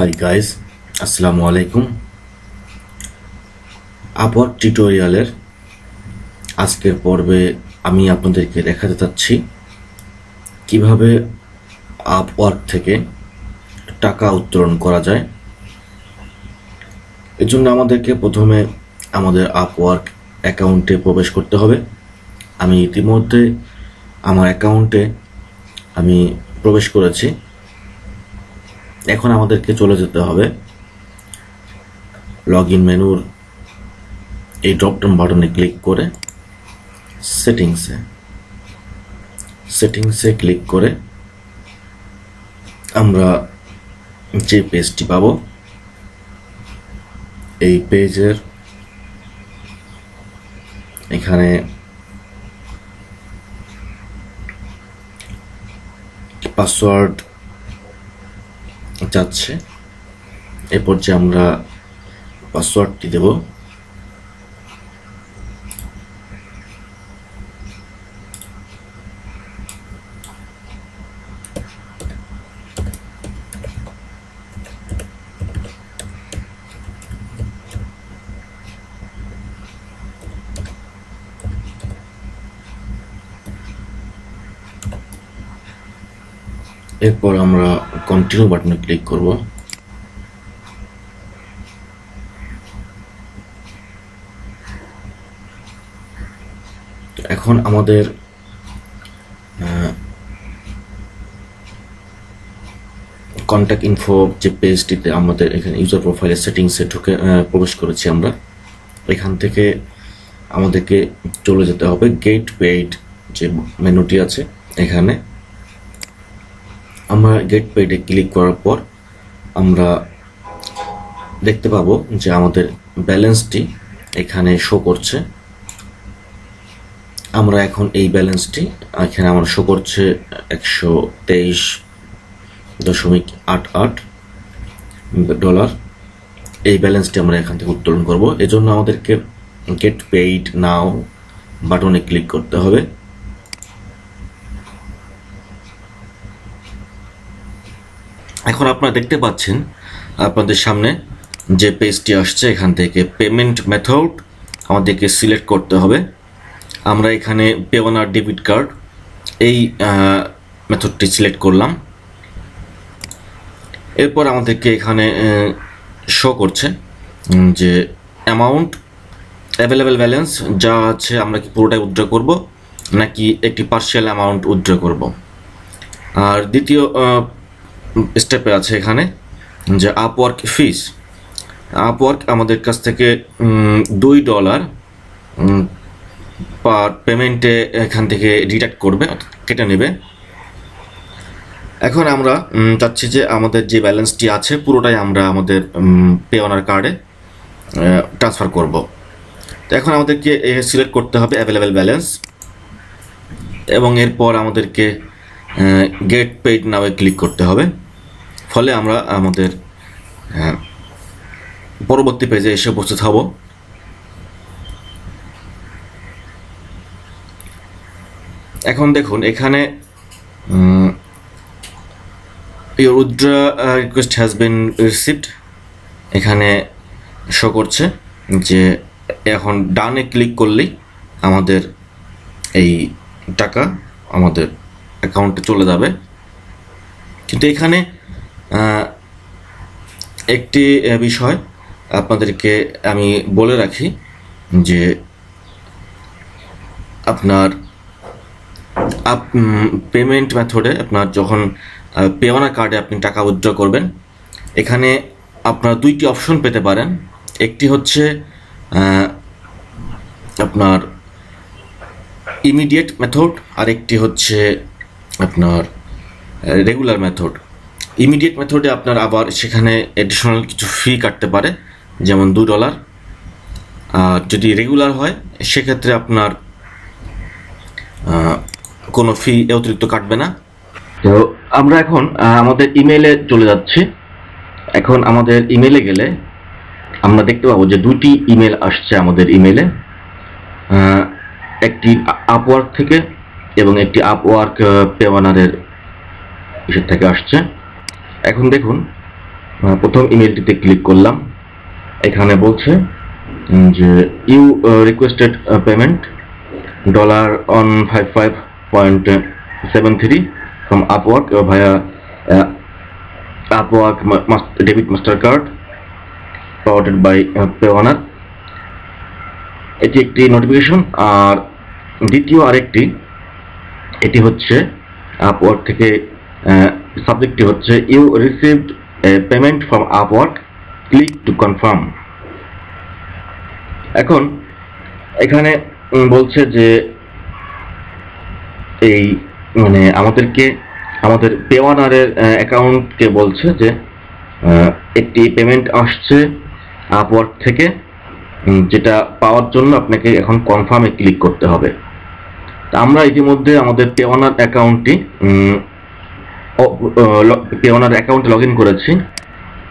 Hi guys আসসালামু আলাইকুম আপওয়ার টিউটোরিয়ালের আজকের পর্বে আমি আপনাদেরকে দেখাতে চাচ্ছি কীভাবে আপওয়ার্ক থেকে টাকা উত্তোলন করা যায়। এর জন্য আমাদেরকে প্রথমে আমাদের আপওয়ার্ক অ্যাকাউন্টে প্রবেশ করতে হবে। আমি ইতিমধ্যে আমার অ্যাকাউন্টে আমি প্রবেশ করেছি। এখন আমাদেরকে চলে যেতে হবে। লগ ইন মেনুর এই ড্রপডাউন বাটনে ক্লিক করে সেটিংসে সেটিংসে ক্লিক করে আমরা যে পেজটি পাব, এই পেজের এখানে পাসওয়ার্ড যাচ্ছে। এরপর যে আমরা পাসওয়ার্ডটি দেব। এরপর আমরা কন্টিনিউ বাটনে ক্লিক করব। এখন আমাদের কন্ট্যাক্ট ইনফো যে পেজটিতে আমাদের এখানে ইউজার প্রোফাইলের সেটিংসে ঢুকে প্রবেশ করেছি আমরা, এখান থেকে আমাদেরকে চলে যেতে হবে। গেট পেইড যে মেনুটি আছে, এখানে আমরা গেট পেডে ক্লিক করার পর আমরা দেখতে পাবো যে আমাদের ব্যালেন্সটি এখানে শো করছে। আমরা এখন এই ব্যালেন্সটি এখানে আমার শো করছে একশো তেইশ দশমিক আট আট ডলার এই ব্যালেন্সটি আমরা এখান থেকে উত্তোলন করব। এজন্য আমাদেরকে গেট পেইড নাও বাটনে ক্লিক করতে হবে। এখন আপনারা দেখতে পাচ্ছেন আপনাদের সামনে যে পেজটি আসছে, এখান থেকে পেমেন্ট মেথড আমাদেরকে সিলেক্ট করতে হবে। আমরা এখানে পেওয়ানার ডেবিট কার্ড এই মেথডটি সিলেক্ট করলাম। এরপর আমাদেরকে এখানে শো করছে যে অ্যামাউন্ট অ্যাভেলেবেল ব্যালেন্স যা আছে আমরা কি পুরোটাই উইথড্র করব, নাকি একটি পার্শিয়াল অ্যামাউন্ট উইথড্র করব। আর দ্বিতীয় স্টেপে আছে এখানে যে আপওয়ার্ক ফিস আপওয়ার্ক আমাদের কাছ থেকে দুই ডলার পার পেমেন্টে এখান থেকে ডিডাক্ট করবে, কেটে নেবে। এখন আমরা চাচ্ছি যে আমাদের যে ব্যালেন্সটি আছে, পুরোটাই আমরা আমাদের পে অনার কার্ডে ট্রান্সফার করব। তো এখন আমাদেরকে সিলেক্ট করতে হবে অ্যাভেলেবেল ব্যালেন্স এবং এরপর আমাদেরকে গেট পেইড নামে ক্লিক করতে হবে। ফলে আমরা আমাদের পরবর্তী পেজে এসে উপস্থিত হব। এখন দেখুন, এখানে your withdraw request has been received এখানে শো করছে যে এখন ডানে ক্লিক করলেই আমাদের এই টাকা আমাদের অ্যাকাউন্টে চলে যাবে। কিন্তু এখানে একটি বিষয় আপনাদেরকে আমি বলে রাখি যে আপনার, আপ পেমেন্ট মেথডে আপনার যখন পেওয়ানা কার্ডে আপনি টাকা উইথড্র করবেন, এখানে আপনার দুইটি অপশন পেতে পারেন। একটি হচ্ছে আপনার ইমিডিয়েট মেথড আর একটি হচ্ছে আপনার রেগুলার মেথড ইমিডিয়েট মেথডে আপনার আবার সেখানে এডিশনাল কিছু ফি কাটতে পারে, যেমন দু ডলার আর যদি রেগুলার হয়, সেক্ষেত্রে আপনার কোনো ফি অতিরিক্ত কাটবে না। তো আমরা এখন আমাদের ইমেলে চলে যাচ্ছি। এখন আমাদের ইমেলে গেলে আমরা দেখতে পাবো যে দুটি ইমেল আসছে আমাদের ইমেলে একটি আপওয়ার্ক থেকে এবং একটি আপওয়ার্ক পেওয়ানারের ইসের থেকে আসছে। এখন দেখুন প্রথম ইমেলটিতে ক্লিক করলাম। এখানে বলছে যে you requested payment dollar on five five point seven three from Upwork via Upwork debit master card provided by Payoneer এটি একটি নোটিফিকেশন আর দ্বিতীয় আরেকটি এটি হচ্ছে আপওয়ার্ক থেকে সাবজেক্টটি হচ্ছে you received payment from Upwork click to confirm এখন, এখানে বলছে যে, এই মানে আমাদেরকে, আমাদের পেওয়ানারের অ্যাকাউন্টকে বলছে যে একটি পেমেন্ট আসছে আপওয়ার্ক থেকে যেটা পাওয়ার জন্য আপনাকে এখন কনফার্মে ক্লিক করতে হবে। আমরা ইতিমধ্যে আমাদের পেওয়ানার অ্যাকাউন্টটি পেওয়ানার অ্যাকাউন্টে লগ করেছি।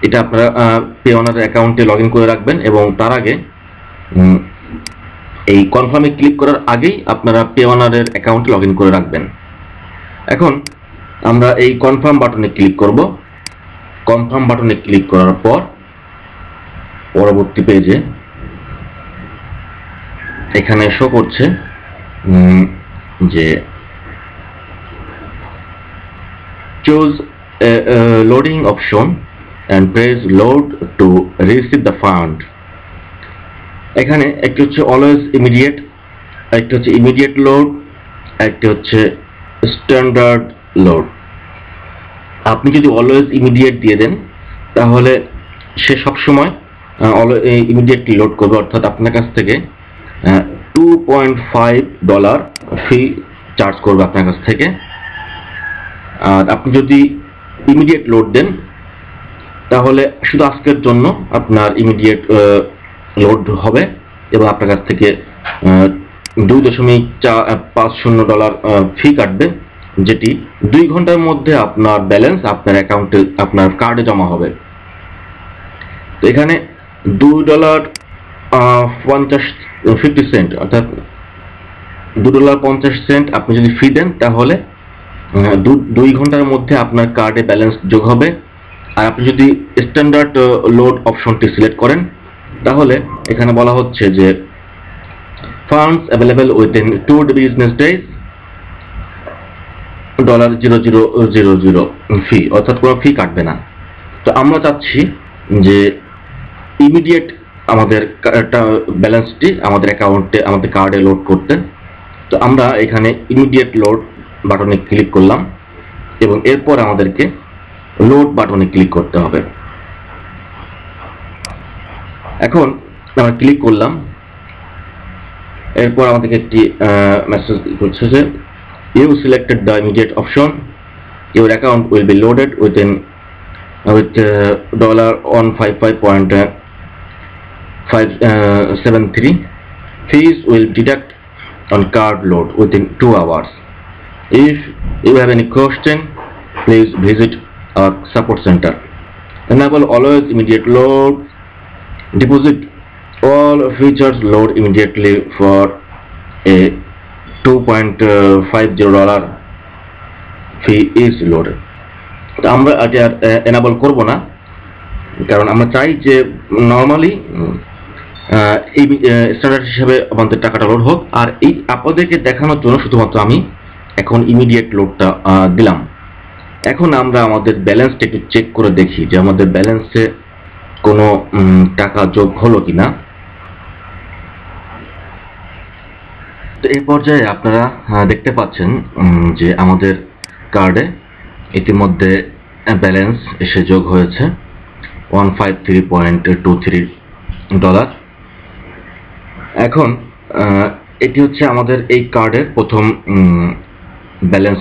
এটা আপনারা পেওয়ানার অ্যাকাউন্টে লগ করে রাখবেন এবং তার আগে এই কনফার্মে ক্লিক করার আগেই আপনারা পেওয়ানারের অ্যাকাউন্টে লগ করে রাখবেন। এখন আমরা এই কনফার্ম বাটনে ক্লিক করব। কনফার্ম বাটনে ক্লিক করার পর, পরবর্তী পেজে এখানে শো করছে যে a loading option and press load to receive the fund. এখানে একটি হচ্ছে অলওয়েজ ইমিডিয়েট একটি হচ্ছে ইমিডিয়েট লোড একটি হচ্ছে স্ট্যান্ডার্ড লোড আপনি যদি অলওয়েজ ইমিডিয়েট দিয়ে দেন, তাহলে সে সবসময় ইমিডিয়েটলি লোড করবে। অর্থাৎ আপনার কাছ থেকে two point five dollar fee charge করবে আপনার কাছ থেকে। আর আপনি যদি ইমিডিয়েট লোড দেন তাহলে শুধু আজকের জন্য আপনার ইমিডিয়েট লোড হবে এবং আপনার কাছ থেকে দুই দশমিক চা- আহ, পাঁচ শূন্য ডলার ফি কাটবে যেটি দুই ঘণ্টার মধ্যে আপনার ব্যালেন্স আপনার অ্যাকাউন্টে আপনার কার্ডে জমা হবে। তো এখানে দুই ডলার পঞ্চাশ ফিফটি সেন্ট অর্থাৎ দু ডলার পঞ্চাশ সেন্ট আপনি যদি ফি দেন, তাহলে দুই ঘণ্টার মধ্যে আপনার কার্ডে ব্যালেন্স যোগ হবে। আর আপনি যদি স্ট্যান্ডার্ড লোড অপশনটি সিলেক্ট করেন, তাহলে এখানে বলা হচ্ছে যে funds available within two business days dollar zero zero zero zero fee অর্থাৎ কোনো ফি কাটবে না। তো আমরা চাচ্ছি যে ইমিডিয়েট আমাদের ব্যালেন্সটি আমাদের অ্যাকাউন্টে আমাদের কার্ডে লোড করতে। তো আমরা এখানে ইমিডিয়েট লোড বাটনে ক্লিক করলাম এবং এরপর আমাদেরকে লোড বাটনে ক্লিক করতে হবে। এখন আমরা ক্লিক করলাম। এরপর আমাদেরকে একটি মেসেজ করছে যে you selected the immediate option your account will be loaded with within with dollar one five five point five seven three fees will deduct on card load within two hours. If you have any question, please visit our support center. Enable always immediate load. Deposit all features load immediately for a 2.50 dollar fee is loaded. তো আমরা এটা enable করব না কারণ আমরা চাই যে normally এই স্ট্যান্ডার্ড হিসেবে আমাদের টাকাটা লোড হোক। আর এই আপনাদেরকে দেখানোর জন্য শুধুমাত্র আমি এখন ইমিডিয়েট লোডটা দিলাম। এখন আমরা আমাদের ব্যালেন্সটা একটু চেক করে দেখি যে আমাদের ব্যালেন্সে কোনো টাকা যোগ হলো কি না তো এই পর্যায়ে আপনারা দেখতে পাচ্ছেন যে আমাদের কার্ডে ইতিমধ্যে ব্যালেন্স এসে যোগ হয়েছে। One five three point two three dollar এখন এটি হচ্ছে আমাদের এই কার্ডের প্রথম ব্যালেন্স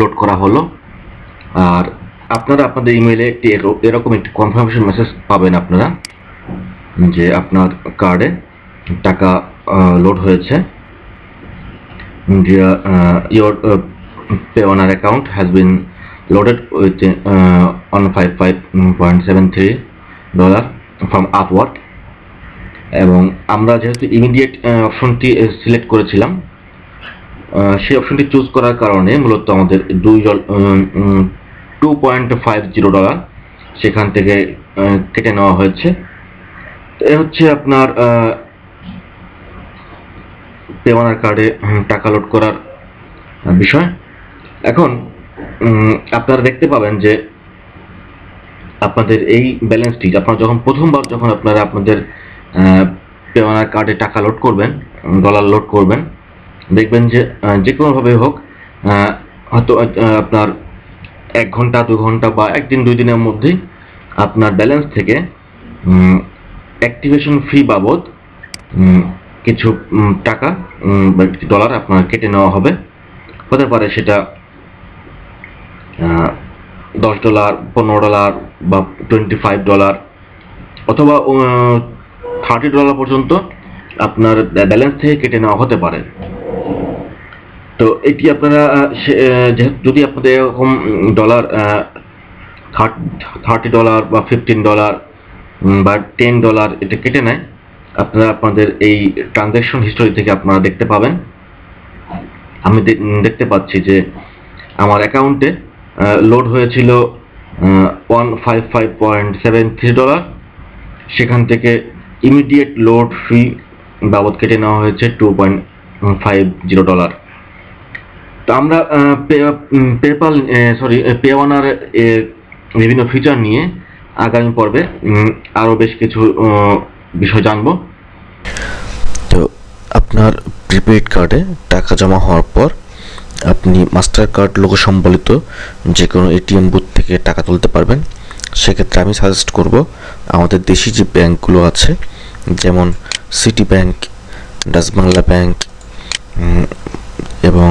লোড করা হলো। আর আপনারা আপনাদের ইমেইলে একটি এরকম একটি কনফার্মেশন মেসেজ পাবেন আপনারা, যে আপনার কার্ডে টাকা লোড হয়েছে। Your Payoneer account has been loaded with one five five point seven three dollar from Upwork এবং আমরা যেহেতু ইমিডিয়েট অপশনটি সিলেক্ট করেছিলাম সেই অপশনটি চুজ করার কারণে মূলত আমাদের দুই জল two point five zero dollar সেখান থেকে কেটে নেওয়া হয়েছে। এ হচ্ছে আপনার পেওয়ানার কার্ডে টাকা লোড করার বিষয়। এখন আপনারা দেখতে পাবেন যে আপনাদের এই ব্যালেন্সটি আপনারা যখন প্রথমবার যখন আপনারা আপনাদের পেওয়ানার কার্ডে টাকা লোড করবেন ডলার লোড করবেন। দেখবেন যে যে কোনোভাবে হোক হয়তো আপনার এক ঘণ্টা, দু ঘণ্টা বা একদিন, দুই দিনের মধ্যেই আপনার ব্যালেন্স থেকে অ্যাক্টিভেশন ফি বাবদ কিছু টাকা বা ডলার আপনার কেটে নেওয়া হবে। হতে পারে সেটা দশ ডলার পনেরো ডলার বা টোয়েন্টি ফাইভ ডলার অথবা থার্টি ডলার পর্যন্ত আপনার ব্যালেন্স থেকে কেটে নেওয়া হতে পারে। তো এটি আপনারা যদি আপনাদের এরকম ডলার থার্টি ডলার বা ফিফটিন ডলার বা টেন ডলার এটা কেটে নেয়, আপনারা আপনাদের এই ট্রানজ্যাকশন হিস্টোরি থেকে আপনারা দেখতে পাবেন। আমি দেখতে পাচ্ছি যে আমার অ্যাকাউন্টে লোড হয়েছিল one five five point seven three dollar. সেখান থেকে ইমিডিয়েট লোড ফি বাবদ কেটে নেওয়া হয়েছে two point five zero dollar তো আমরা পেপাল সরি পেওয়ানার বিভিন্ন ফিচার নিয়ে আগামী পর্বে উম, আরও বেশ কিছু বিষয় জানব। তো আপনার প্রিপেড কার্ডে টাকা জমা হওয়ার পর আপনি মাস্টার কার্ড লোগো সম্বলিত যে কোনো এটিএম বুথ থেকে টাকা তুলতে পারবেন। সেক্ষেত্রে আমি সাজেস্ট করব, আমাদের দেশি যে ব্যাংকগুলো আছে, যেমন city bank Dutch Bangla bank এবং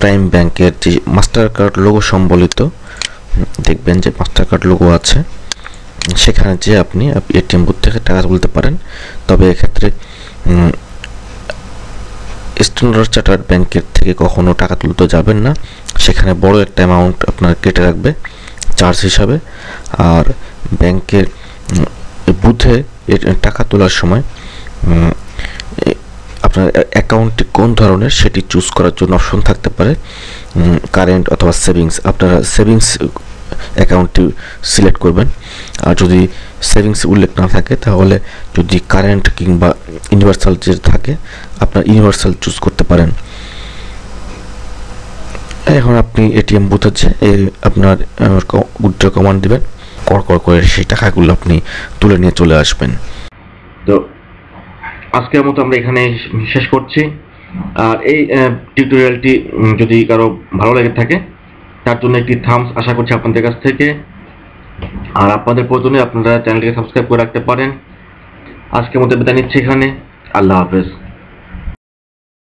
প্রাইম ব্যাংকের যে মাস্টার কার্ড লোগো সম্বলিত দেখবেন যে মাস্টার কার্ড লোগো আছে। সেখানে যে আপনি এটিএম বুথ থেকে টাকা তুলতে পারেন। তবে এক্ষেত্রে স্ট্যান্ডার্ড চার্টার্ড ব্যাংকের থেকে কখনও টাকা তুলতে যাবেন না। সেখানে বড় একটা অ্যামাউন্ট আপনার কেটে রাখবে। চার্জ হিসাবে আর ব্যাংকের বুথে টাকা তোলার সময় আপনার অ্যাকাউন্টটি কোন ধরনের সেটি চুজ করার জন্য অপশন থাকতে পারে কারেন্ট অথবা সেভিংস আপনারা সেভিংস অ্যাকাউন্টটি সিলেক্ট করবেন। আর যদি সেভিংস উল্লেখ না থাকে, তাহলে যদি কারেন্ট কিংবা ইউনিভার্সাল যে থাকে, আপনার ইউনিভার্সাল চুজ করতে পারেন। এখন আপনি এটিএম বুথে এই আপনার উইথড্র কমান্ড দিবেন। কর কর করে সেই টাকাগুলো আপনি তুলে নিয়ে চলে আসবেন। তো আজকের মতো আমরা এখানে শেষ করছি। আর এই টিউটোরিয়ালটি যদি কারও ভালো লেগে থাকে, তার জন্য একটি থামস আশা করছি আপনাদের কাছ থেকে। আর আপনাদের প্রয়োজনে আপনারা চ্যানেলটিকে সাবস্ক্রাইব করে রাখতে পারেন। আজকের মতো বিদায় নিচ্ছি এখানে। আল্লাহ হাফেজ।